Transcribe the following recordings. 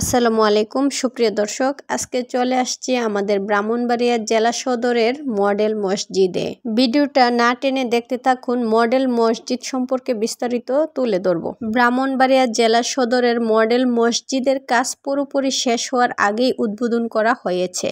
আসসালামু আলাইকুম, সুপ্রিয় দর্শক। আজকে চলে আসছি আমাদের ব্রাহ্মণবাড়িয়া জেলা সদরের মডেল মসজিদে। ভিডিওটা না টেনে দেখতে থাকুন, মডেল মসজিদ সম্পর্কে বিস্তারিত তুলে ধরব। ব্রাহ্মণবাড়িয়া জেলা সদরের মডেল মসজিদের কাজ পুরোপুরি শেষ হওয়ার আগেই উদ্বোধন করা হয়েছে।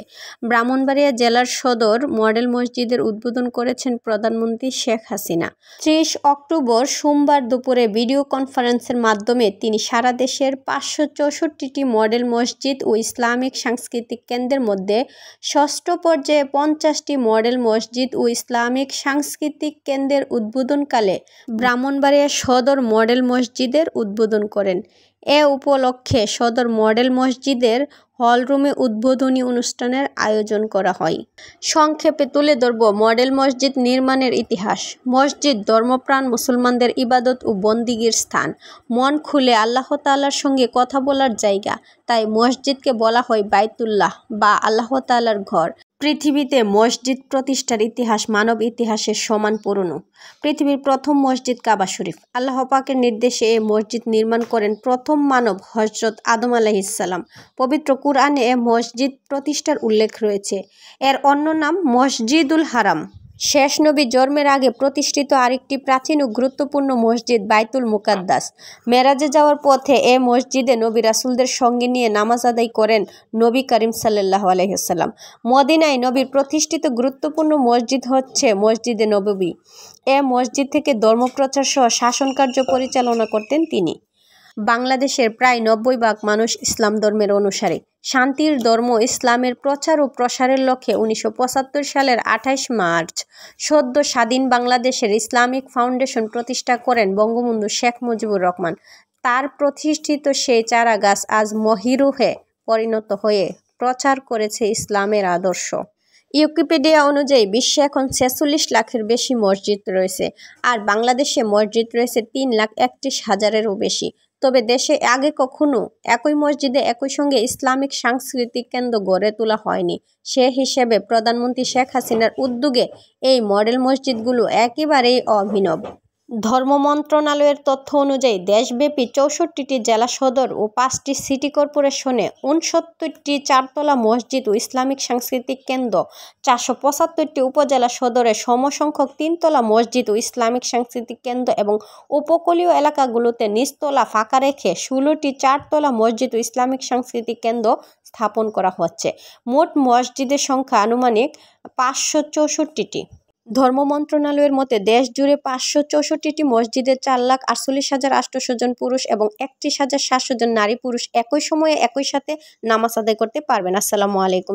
ব্রাহ্মণবাড়িয়া জেলার সদর মডেল মসজিদের উদ্বোধন করেছেন প্রধানমন্ত্রী শেখ হাসিনা। ত্রিশ অক্টোবর সোমবার দুপুরে ভিডিও কনফারেন্সের মাধ্যমে তিনি সারা দেশের পাঁচশো চৌষট্টিটি মডেল মসজিদ ও ইসলামিক সাংস্কৃতিক কেন্দ্রের মধ্যে ষষ্ঠ পর্যায়ে পঞ্চাশটি মডেল মসজিদ ও ইসলামিক সাংস্কৃতিক কেন্দ্রের উদ্বোধনকালে ব্রাহ্মণবাড়িয়া সদর মডেল মসজিদের উদ্বোধন করেন। এ উপলক্ষে সদর মডেল মসজিদের হলরুমে উদ্বোধনী অনুষ্ঠানের আয়োজন করা হয়। সংক্ষেপে তুলে ধরব মডেল মসজিদ নির্মাণের ইতিহাস। মসজিদ ধর্মপ্রাণ মুসলমানদের ইবাদত ও বন্দিগির স্থান। মন খুলে আল্লাহ তাল্লার সঙ্গে কথা বলার জায়গা। তাই মসজিদকে বলা হয় বাইতুল্লাহ বা আল্লাহ তাল্লার ঘর। পৃথিবীতে মসজিদ প্রতিষ্ঠার ইতিহাস মানব ইতিহাসের সমান পুরনো। পৃথিবীর প্রথম মসজিদ কাবা শরীফ। আল্লাহ পাকের নির্দেশে এ মসজিদ নির্মাণ করেন প্রথম মানব হজরত আদম আলাহিসাল্লাম পবিত্র কুরআনে এ মসজিদ প্রতিষ্ঠার উল্লেখ রয়েছে। এর অন্য নাম মসজিদুল হারাম। শেষ নবী জন্মের আগে প্রতিষ্ঠিত আরেকটি প্রাচীন ও গুরুত্বপূর্ণ মসজিদ বাইতুল মুকাদ্দাস। মেরাজে যাওয়ার পথে এ মসজিদে নবী রাসুলদের সঙ্গে নিয়ে নামাজ আদায় করেন নবী করিম সাল্লাহ আলহিহাল্লাম মদিনায় নবীর প্রতিষ্ঠিত গুরুত্বপূর্ণ মসজিদ হচ্ছে মসজিদে নবী এ মসজিদ থেকে ধর্মপ্রচার সহ শাসন কার্য পরিচালনা করতেন তিনি। বাংলাদেশের প্রায় নব্বই ভাগ মানুষ ইসলাম ধর্মের অনুসারী। শান্তির ধর্ম ইসলামের প্রচার ও প্রসারের লক্ষ্যে উনিশশো পঁচাত্তর সালের আঠাইশ মার্চ সদ্য স্বাধীন বাংলাদেশের ইসলামিক ফাউন্ডেশন প্রতিষ্ঠা করেন বঙ্গবন্ধু শেখ মুজিবুর রহমান। তার প্রতিষ্ঠিত সেই চারা গাছ আজ মহিরুহে পরিণত হয়ে প্রচার করেছে ইসলামের আদর্শ। ইউকিপিডিয়া অনুযায়ী বিশ্বে এখন ছেচল্লিশ লাখের বেশি মসজিদ রয়েছে আর বাংলাদেশে মসজিদ রয়েছে তিন লাখ একত্রিশ হাজারেরও বেশি। তবে দেশে আগে কখনো একই মসজিদে একই সঙ্গে ইসলামিক সাংস্কৃতিক কেন্দ্র গড়ে তোলা হয়নি। সে হিসেবে প্রধানমন্ত্রী শেখ হাসিনার উদ্যোগে এই মডেল মসজিদগুলো একেবারেই অভিনব। ধর্ম মন্ত্রণালয়ের তথ্য অনুযায়ী দেশব্যাপী চৌষট্টিটি জেলা সদর ও পাঁচটি সিটি কর্পোরেশনে উনসত্তরটি চারতলা মসজিদ ও ইসলামিক সাংস্কৃতিক কেন্দ্র, চারশো পঁচাত্তরটি উপজেলা সদরে সমসংখ্যক তিনতলা মসজিদ ও ইসলামিক সাংস্কৃতিক কেন্দ্র এবং উপকূলীয় এলাকাগুলোতে নিচতলা ফাঁকা রেখে ষোলোটি চারতলা মসজিদ ও ইসলামিক সাংস্কৃতিক কেন্দ্র স্থাপন করা হচ্ছে। মোট মসজিদের সংখ্যা আনুমানিক পাঁচশো চৌষট্টিটি। ধর্ম মন্ত্রণালয়ের মতে দেশ জুড়ে পাঁচশো চৌষট্টিটি মসজিদে চার লাখ আটচল্লিশ হাজার আটশোশো জন পুরুষ এবং একত্রিশ হাজার সাতশো জন নারী পুরুষ একই সময়ে একই সাথে নামাজ আদায় করতে পারবেন। আসসালামু আলাইকুম।